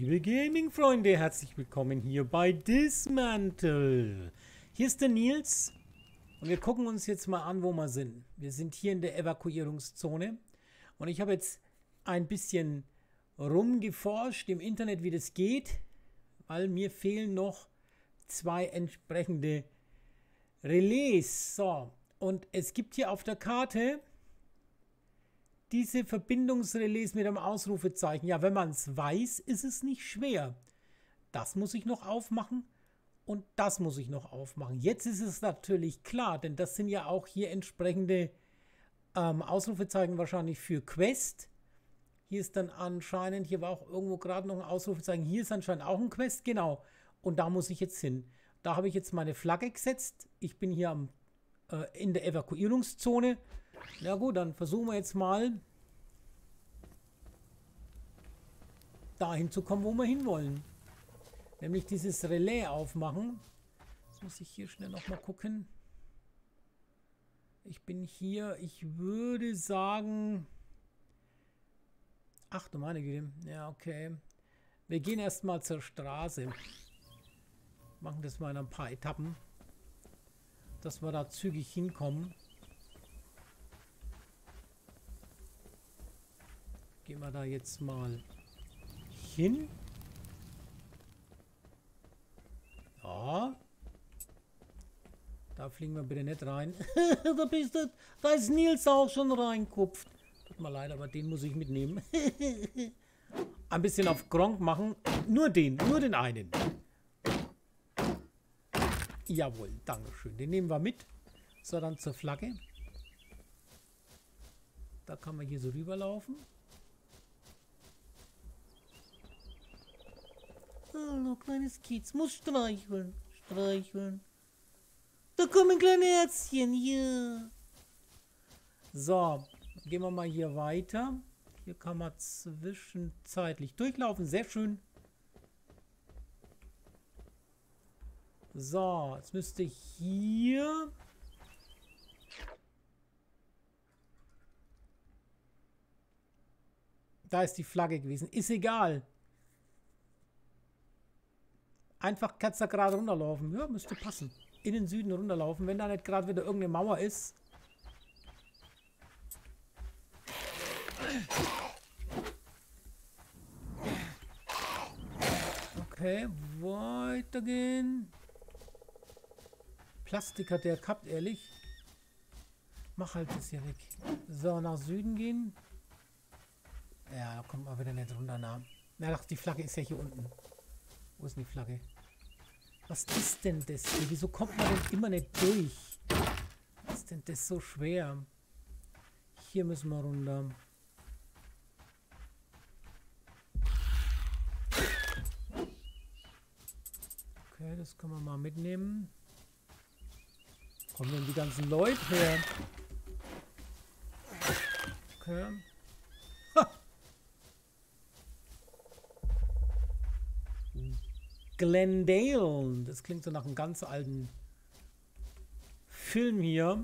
Liebe Gaming-Freunde, herzlich willkommen hier bei Dismantle. Hier ist der Nils und wir gucken uns jetzt mal an, wo wir sind. Wir sind hier in der Evakuierungszone und ich habe jetzt ein bisschen rumgeforscht im Internet, wie das geht, weil mir fehlen noch zwei entsprechende Relais. So, und es gibt hier auf der Karte diese Verbindungsrelais mit einem Ausrufezeichen. Ja, wenn man es weiß, ist es nicht schwer. Das muss ich noch aufmachen und das muss ich noch aufmachen. Jetzt ist es natürlich klar, denn das sind ja auch hier entsprechende ähm, Ausrufezeichen wahrscheinlich für Quest. Hier ist dann anscheinend, hier war auch irgendwo gerade noch ein Ausrufezeichen. Hier ist anscheinend auch ein Quest, genau. Und da muss ich jetzt hin. Da habe ich jetzt meine Flagge gesetzt. Ich bin hier am, äh, in der Evakuierungszone. Na gut, dann versuchen wir jetzt mal dahin zu kommen, wo wir hinwollen. Nämlich dieses Relais aufmachen. Jetzt muss ich hier schnell nochmal gucken. Ich bin hier, ich würde sagen... Ach du meine Güte. Ja, okay. Wir gehen erstmal zur Straße. Machen das mal in ein paar Etappen. Dass wir da zügig hinkommen. Gehen wir da jetzt mal hin. Ja. Da fliegen wir bitte nicht rein. da bist du, da ist Nils auch schon reinkupft. Tut mir leid, aber den muss ich mitnehmen. Ein bisschen auf Gronk machen. Nur den, nur den einen. Jawohl, Dankeschön. Den nehmen wir mit. So, dann zur Flagge. Da kann man hier so rüberlaufen. Hallo, kleines Kiez. Muss streicheln. Streicheln. Da kommen kleine Herzchen. hier. So, gehen wir mal hier weiter. Hier kann man zwischenzeitlich durchlaufen. Sehr schön. So, jetzt müsste ich hier... Da ist die Flagge gewesen. Ist egal. Einfach kannst du gerade runterlaufen. Ja, müsste passen. In den Süden runterlaufen, wenn da nicht gerade wieder irgendeine Mauer ist. Okay, weitergehen. Plastik hat der gehabt, ehrlich. Mach halt das hier weg. So, nach Süden gehen. Ja, da kommt man wieder nicht runter. Na, doch, die Flagge ist ja hier unten. Wo ist denn die Flagge? Was ist denn das hier? Wieso kommt man denn immer nicht durch? Was ist denn das so schwer? Hier müssen wir runter. Okay, das können wir mal mitnehmen. Kommen denn die ganzen Leute her? Okay. Glendale. Das klingt so nach einem ganz alten Film hier.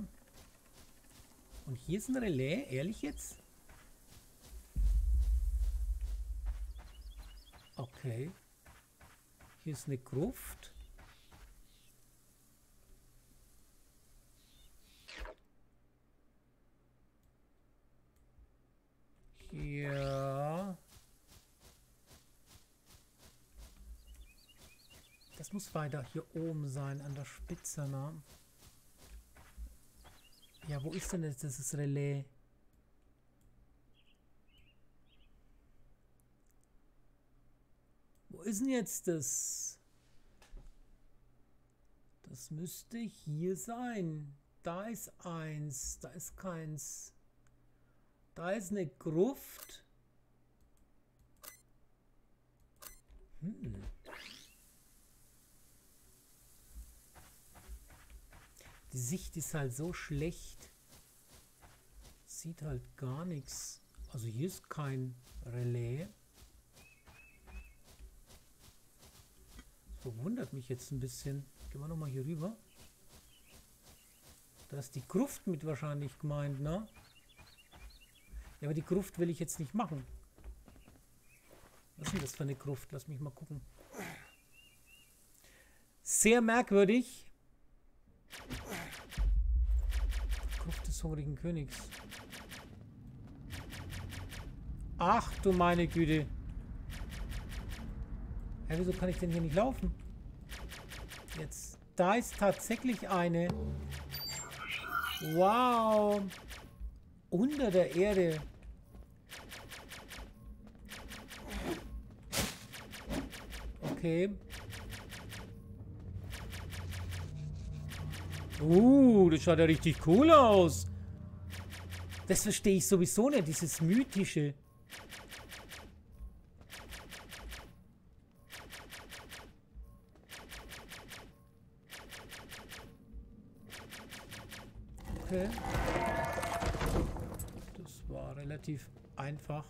Und hier ist ein Relais, ehrlich jetzt? Okay. Hier ist eine Gruft. Hier. Das muss weiter hier oben sein, an der Spitze, ne? Ja, wo ist denn jetzt dieses Relais? Wo ist denn jetzt das? Das müsste hier sein. Da ist eins, da ist keins. Da ist eine Gruft. Hm. Die Sicht ist halt so schlecht. Sieht halt gar nichts. Also hier ist kein Relais. So wundert mich jetzt ein bisschen. Gehen wir nochmal hier rüber. Da ist die Gruft mit wahrscheinlich gemeint, ne? Ja, aber die Gruft will ich jetzt nicht machen. Was ist denn das für eine Gruft? Lass mich mal gucken. Sehr merkwürdig. Gruft des hungrigen Königs. Ach du meine Güte. Ja, wieso kann ich denn hier nicht laufen? Jetzt. Da ist tatsächlich eine. Wow. Unter der Erde. Okay. Uh, das schaut ja richtig cool aus. Das verstehe ich sowieso nicht, dieses Mythische. Okay. Das war relativ einfach.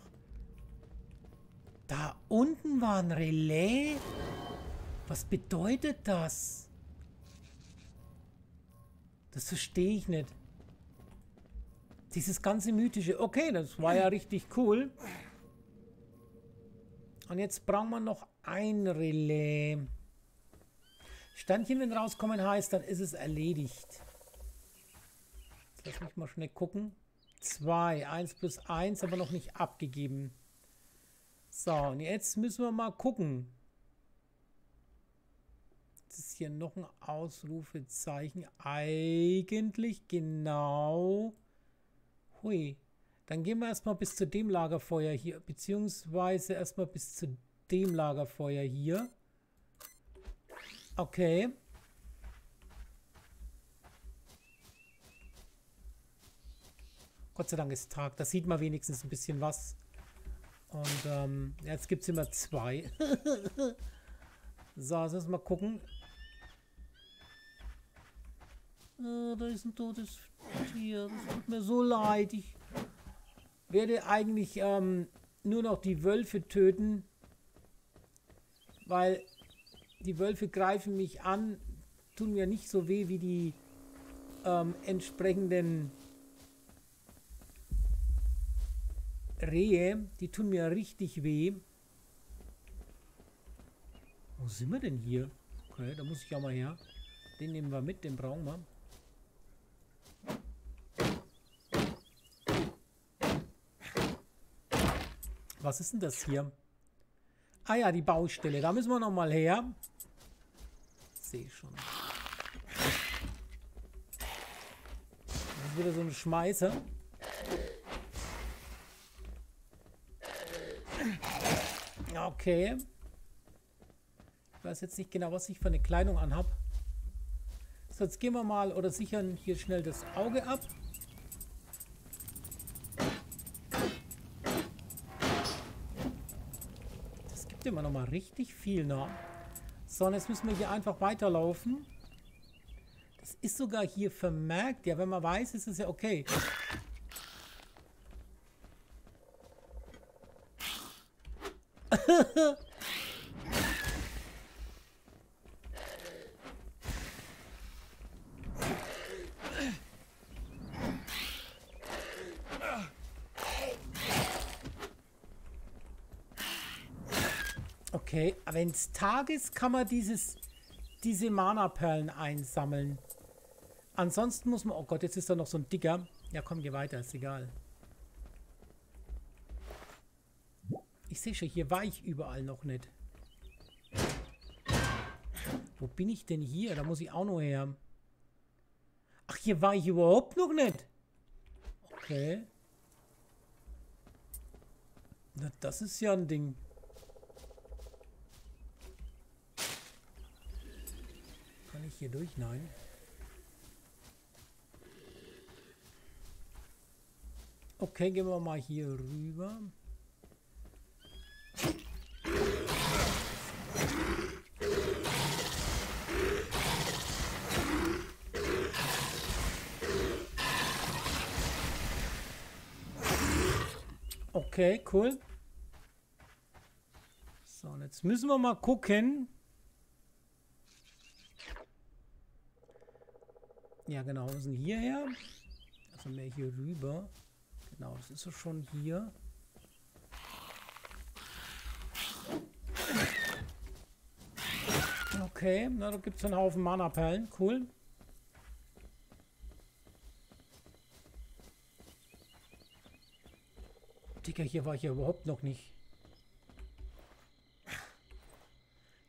Da unten war ein Relais. Was bedeutet das? Das verstehe ich nicht. Dieses ganze mythische. Okay, das war ja richtig cool. Und jetzt brauchen wir noch ein Relais. Sternchen, wenn rauskommen heißt, dann ist es erledigt. Jetzt lass mich mal schnell gucken. 2, 1 plus 1, aber noch nicht abgegeben. So, und jetzt müssen wir mal gucken. Jetzt ist hier noch ein Ausrufezeichen. Eigentlich genau. Hui. Dann gehen wir erstmal bis zu dem Lagerfeuer hier. Beziehungsweise erstmal bis zu dem Lagerfeuer hier. Okay. Gott sei Dank ist Tag. Da sieht man wenigstens ein bisschen was. Und ähm, jetzt gibt es immer zwei. so, müssen wir mal gucken. Äh, da ist ein totes Tier. Das tut mir so leid. Ich werde eigentlich ähm, nur noch die Wölfe töten. Weil die Wölfe greifen mich an, tun mir nicht so weh wie die ähm, entsprechenden Rehe, die tun mir richtig weh. Wo sind wir denn hier? Okay, da muss ich auch mal her. Den nehmen wir mit, den brauchen wir. Was ist denn das hier? Ah ja, die Baustelle. Da müssen wir noch mal her. Sehe schon. Das ist wieder so ein Schmeißer. Okay. Ich weiß jetzt nicht genau, was ich für eine Kleidung anhab. So, jetzt gehen wir mal oder sichern hier schnell das Auge ab. Das gibt immer noch mal richtig viel noch. So, und jetzt müssen wir hier einfach weiterlaufen. Das ist sogar hier vermerkt. Ja, wenn man weiß, ist es ja okay. Okay, wenn es Tag ist, kann man dieses, diese Mana-Perlen einsammeln. Ansonsten muss man... Oh Gott, jetzt ist da noch so ein dicker. Ja, komm, geh weiter, ist egal. Ich sehe schon, hier war ich überall noch nicht. Wo bin ich denn hier? Da muss ich auch noch her. Ach, hier war ich überhaupt noch nicht. Okay. Na, das ist ja ein Ding. Kann ich hier durch? Nein. Okay, gehen wir mal hier rüber. Okay, cool. So, und jetzt müssen wir mal gucken. Ja, genau. Wir sind hierher. Also mehr hier rüber. Genau, das ist es schon hier. Okay, na, da gibt es einen Haufen Mana-Perlen. Cool. Dicker, hier war ich ja überhaupt noch nicht.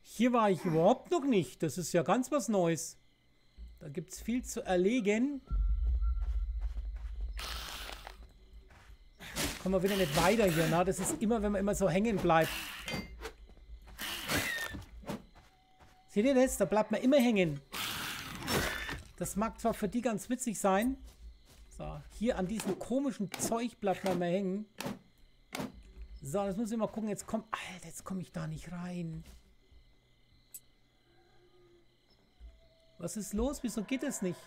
Hier war ich überhaupt noch nicht. Das ist ja ganz was Neues. Gibt es viel zu erlegen. Kommen wir wieder nicht weiter hier, ne? Das ist immer, wenn man immer so hängen bleibt. Seht ihr das? Da bleibt man immer hängen. Das mag zwar für die ganz witzig sein. So, hier an diesem komischen Zeug bleibt man immer hängen. So, jetzt muss ich mal gucken. Jetzt kommt... Alter, jetzt komme ich da nicht rein. Was ist los? Wieso geht es nicht?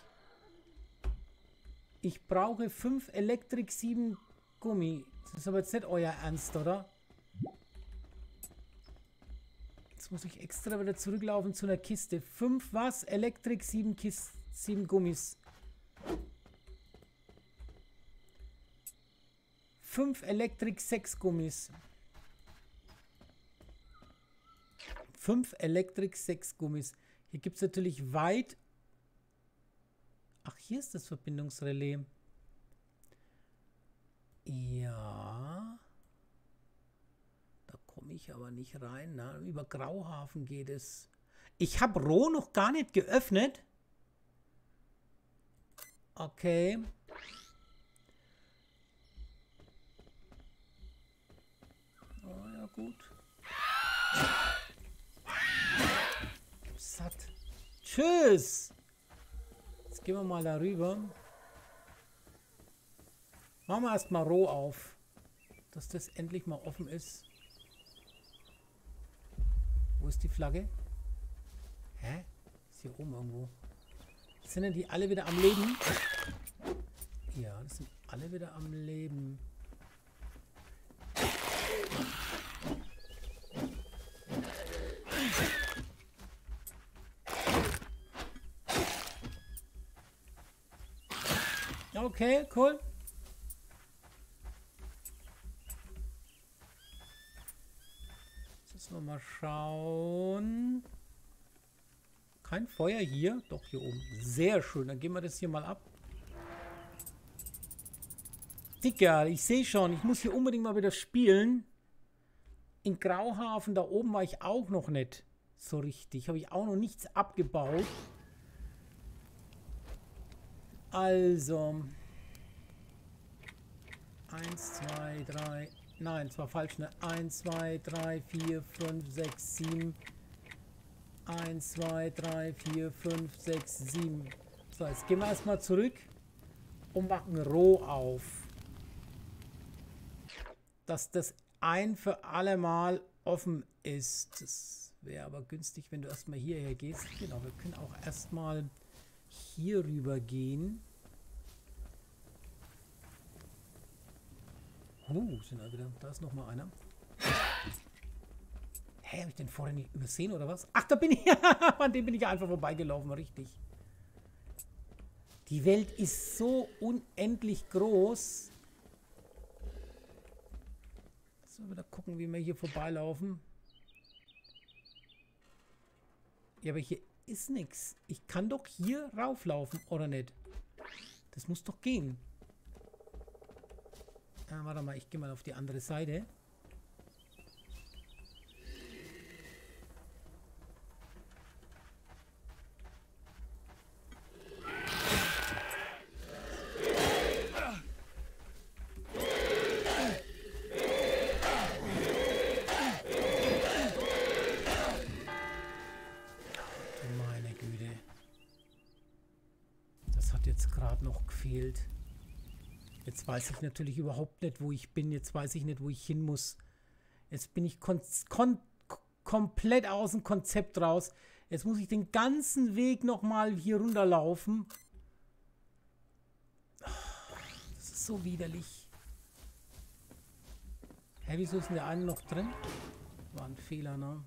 Ich brauche 5 Elektrik, 7 Gummi. Das ist aber jetzt nicht euer Ernst, oder? Jetzt muss ich extra wieder zurücklaufen zu einer Kiste. 5 was? Elektrik, 7 Kis 7 Gummis. 5 Elektrik, 6 Gummis. 5 Elektrik, 6 Gummis. Hier gibt es natürlich weit... Ach, hier ist das Verbindungsrelais. Ja. Da komme ich aber nicht rein. Na, über Grauhafen geht es. Ich habe Roh noch gar nicht geöffnet. Okay. Oh ja, gut. Satt. Tschüss. Jetzt gehen wir mal darüber. Machen wir erstmal roh auf. Dass das endlich mal offen ist. Wo ist die Flagge? Hä? Ist hier oben irgendwo. Sind denn die alle wieder am Leben? Ja, das sind alle wieder am Leben. Okay, cool. Jetzt noch mal schauen. Kein Feuer hier. Doch, hier oben. Sehr schön. Dann gehen wir das hier mal ab. Dicker, ich sehe schon. Ich muss hier unbedingt mal wieder spielen. In Grauhafen, da oben war ich auch noch nicht so richtig. Habe ich auch noch nichts abgebaut. Also. Eins, zwei, drei. Nein, es war falsch. Ne? Eins, zwei, drei, vier, fünf, sechs, sieben. Eins, zwei, drei, vier, fünf, sechs, sieben. So, jetzt gehen wir erstmal zurück und machen Roh auf. Dass das ein für alle Mal offen ist. Das wäre aber günstig, wenn du erstmal hierher gehst. Genau, wir können auch erstmal hier rüber gehen. Oh, sind da wieder. Da ist noch mal einer. Hä, habe ich den vorher nicht übersehen oder was? Ach, da bin ich. An dem bin ich einfach vorbeigelaufen, richtig. Die Welt ist so unendlich groß. So, wieder gucken, wie wir hier vorbeilaufen. Ja, aber hier ist nichts. Ich kann doch hier rauflaufen, oder nicht? Das muss doch gehen. Ah, warte mal, ich gehe mal auf die andere Seite. Weiß ich natürlich überhaupt nicht, wo ich bin. Jetzt weiß ich nicht, wo ich hin muss. Jetzt bin ich komplett aus dem Konzept raus. Jetzt muss ich den ganzen Weg nochmal hier runterlaufen. Das ist so widerlich. Hä, wieso ist denn der eine noch drin? War ein Fehler, ne?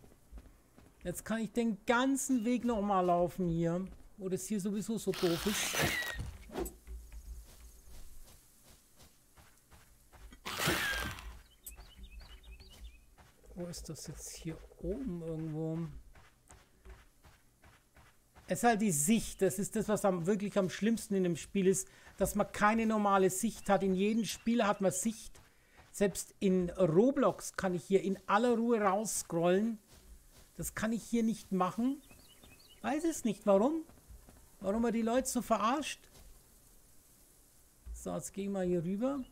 Jetzt kann ich den ganzen Weg nochmal laufen hier. Wo das hier sowieso so doof ist. Ist das jetzt hier oben irgendwo? Es ist halt die Sicht. Das ist das, was am, wirklich am schlimmsten in dem Spiel ist, dass man keine normale Sicht hat. In jedem Spiel hat man Sicht. Selbst in Roblox kann ich hier in aller Ruhe rausscrollen. Das kann ich hier nicht machen. Weiß es nicht. Warum? Warum er die Leute so verarscht? So, jetzt gehen wir hier rüber.